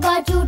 baju